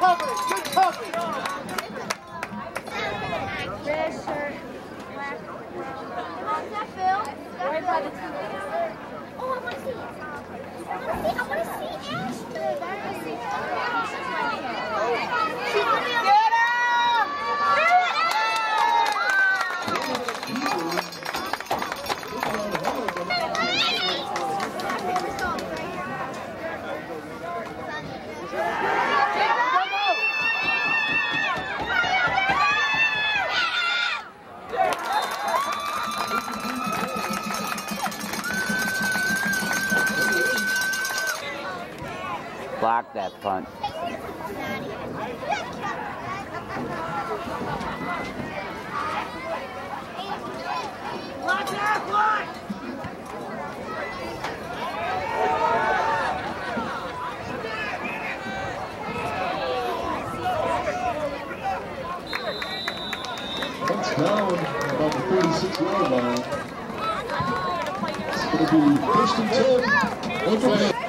coverage, good coverage. Red shirt, black. How's that feel? Right by the TV. Oh, I want to see it. I want to see, I want to see Ashton. Oh, blocked that punt. That down about the 46-yard line. It's going to be first and 10.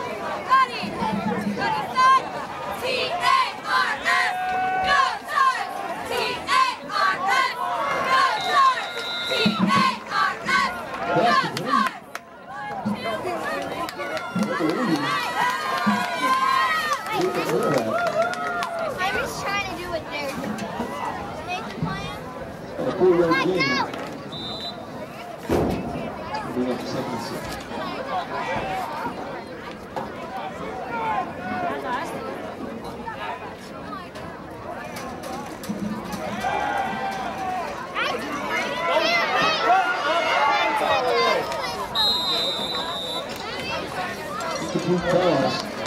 to keep going.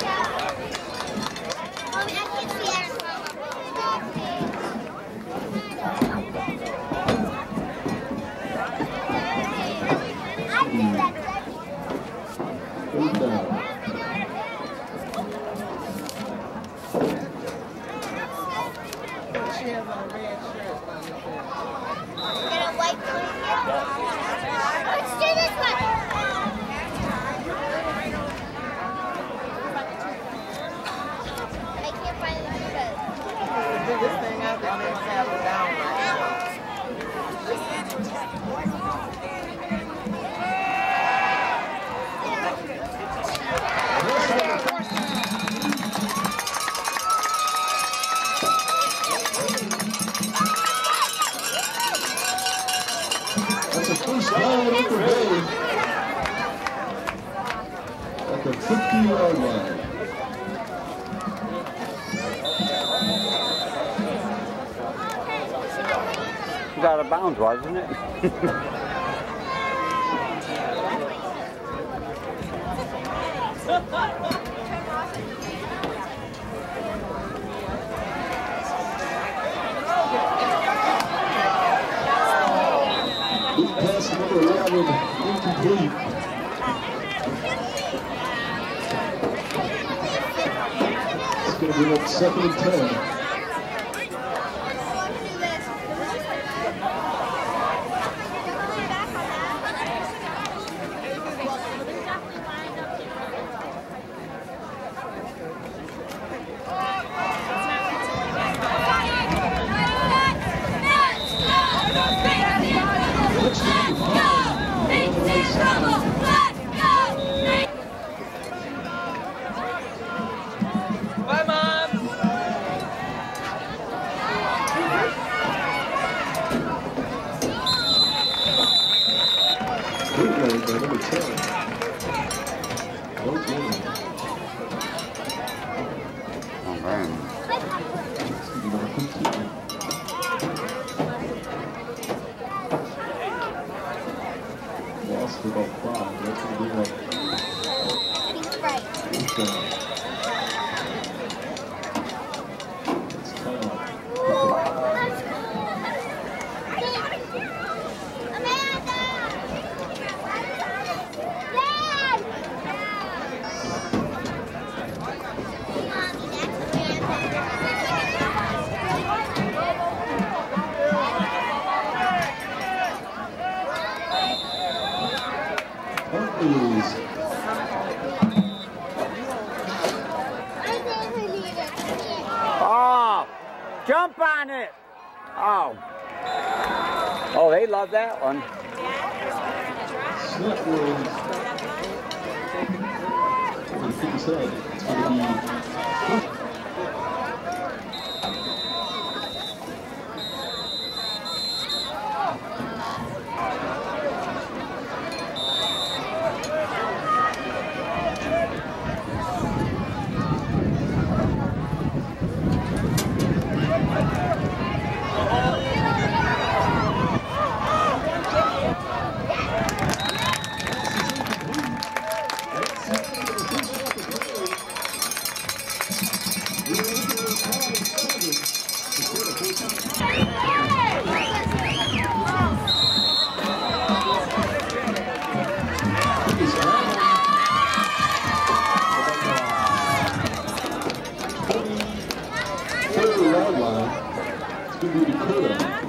It's going to be like second and ten. To be Dakota,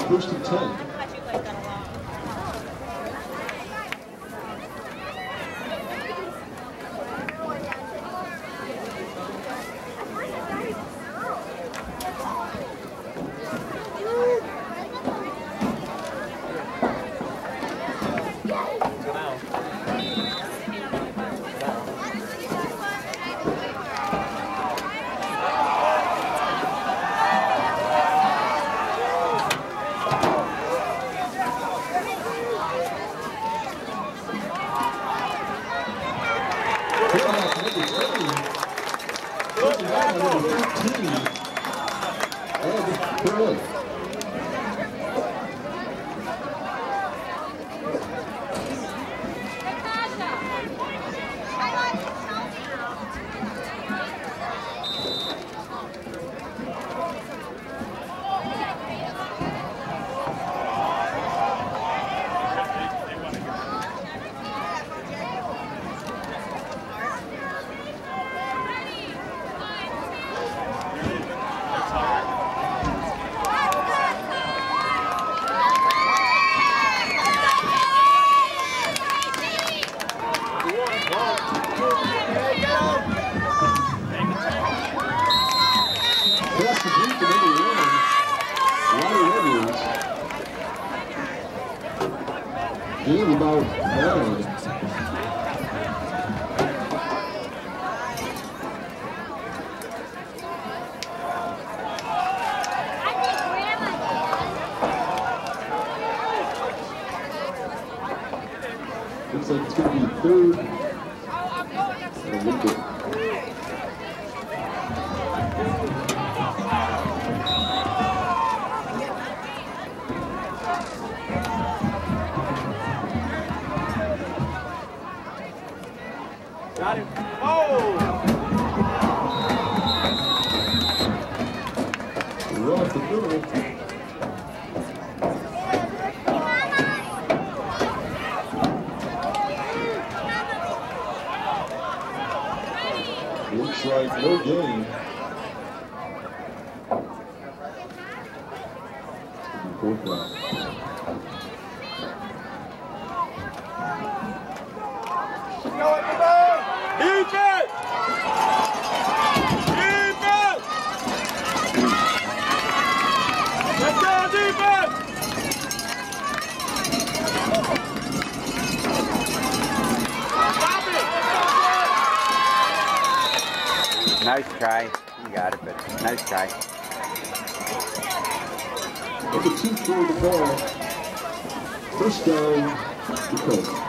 first and 10. Like it's going to be third. Like no gain. Fourth. But nice try. Number two for the ball. First down, Dakota.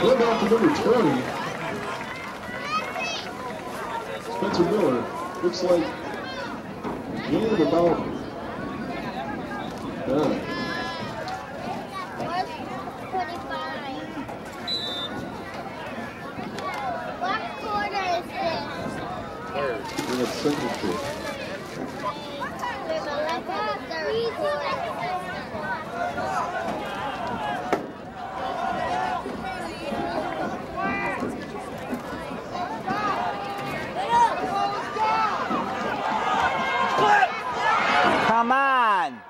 Hand off to number 20. Spencer Miller. Looks like gain of about nine. What quarter is this? to bring up second and short. Come on.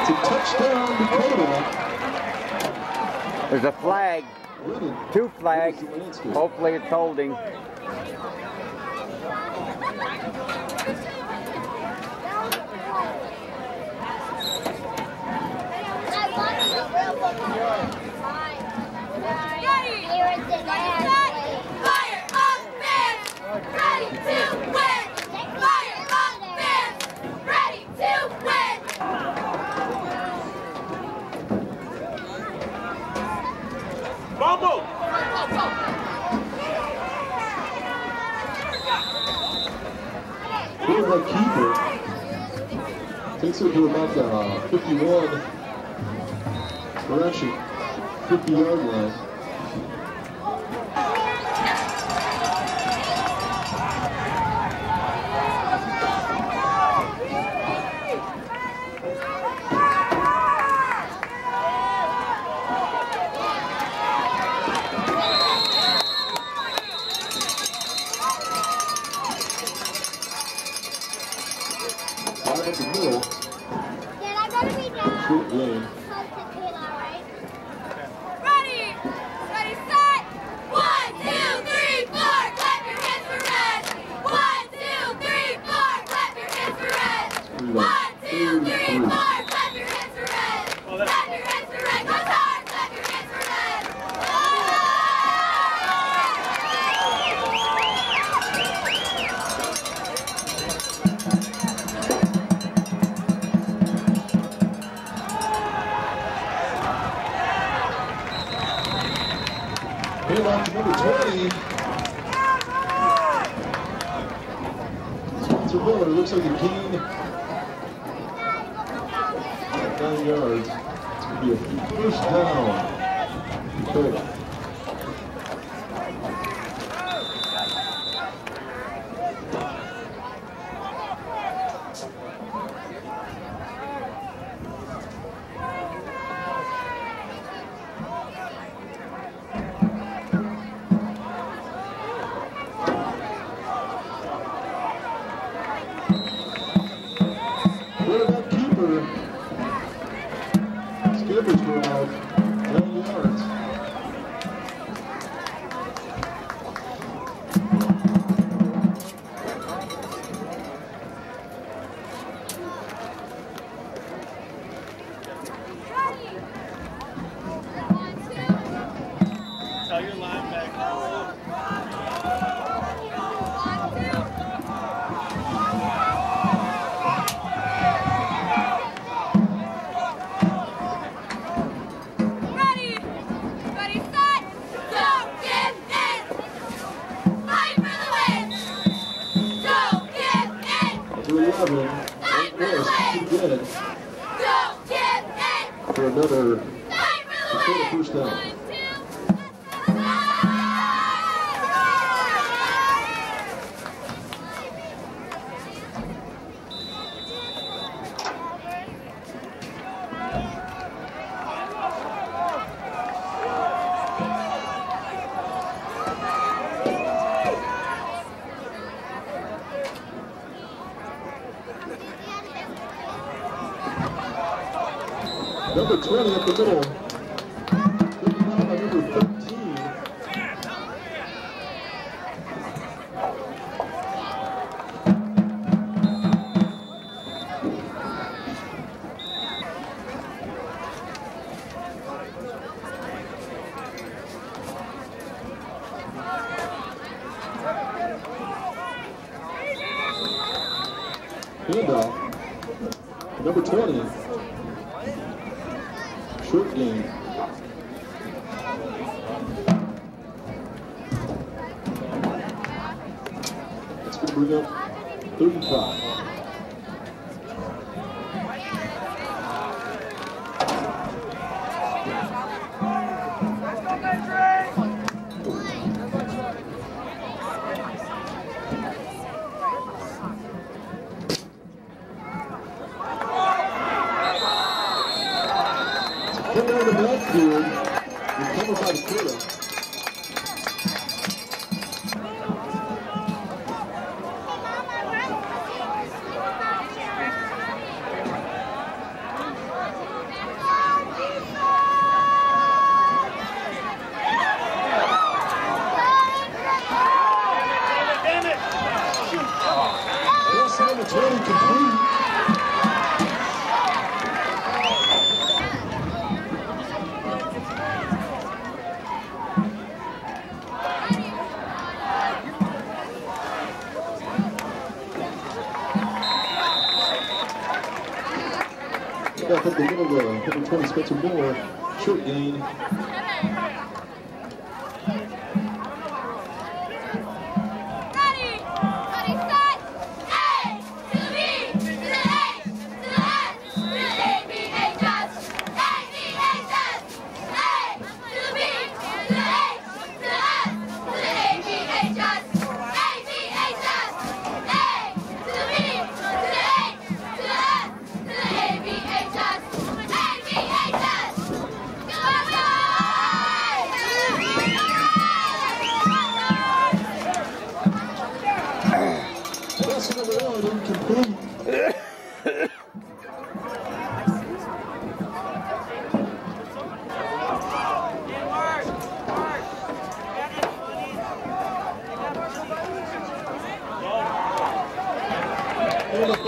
It's a touchdown, Dakota. There's a flag. Two flags. Hopefully it's holding. Quarterback keeper? Takes it to about the uh, 51, correction, 50 yard line. Right up the Dad, I gotta be down. short game. To number 20. Spencer Miller looks like a gain. Nine yards. It's going to be a first down. Skippers for out. In! To 11. Wake Forest again Don't give in! for another Fight for the first down. Number 20 at the middle. That's going Number 20, Short gain.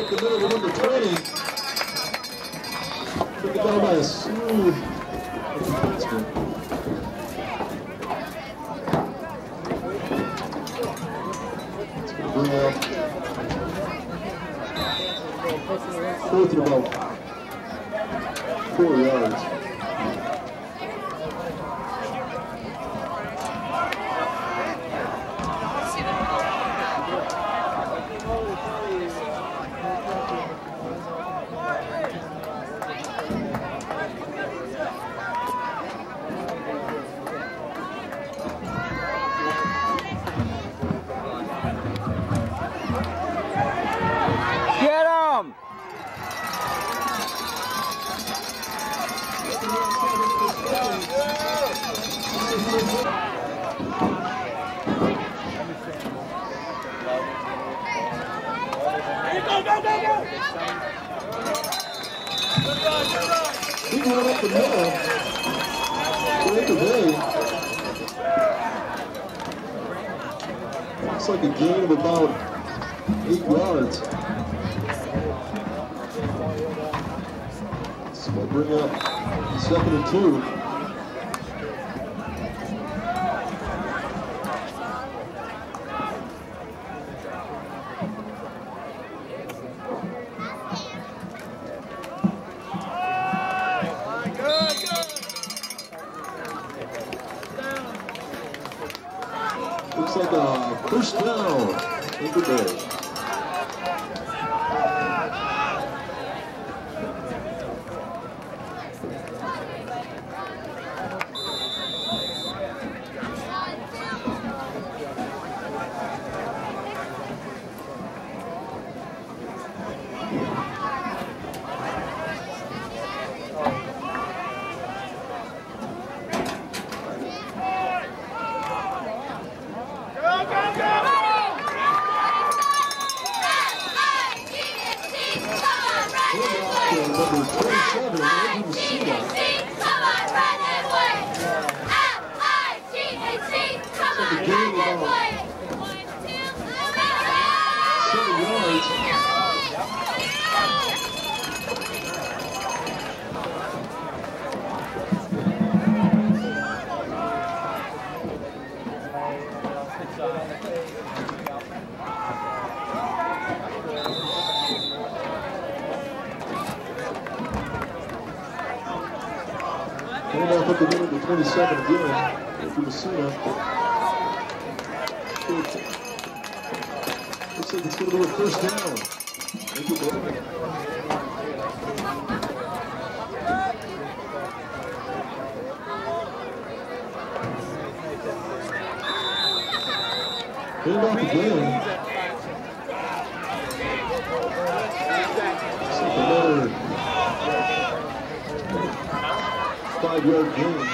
The middle, number 20. Took it down by a smooth fourth and about four yards. Looks like a gain of about eight yards. So bring up second and two. 22nd again. Anthony Messina. Looks like it's going to be a first down. Anthony Handoff again. Looks like another five-yard gain.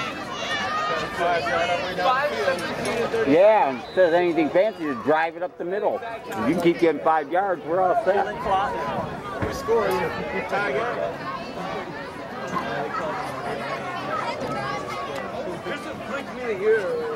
Yeah, and says anything fancy, just drive it up the middle. If you can keep getting five yards, we're all set. We score, scoring. Tie game. Here's a quick minute here.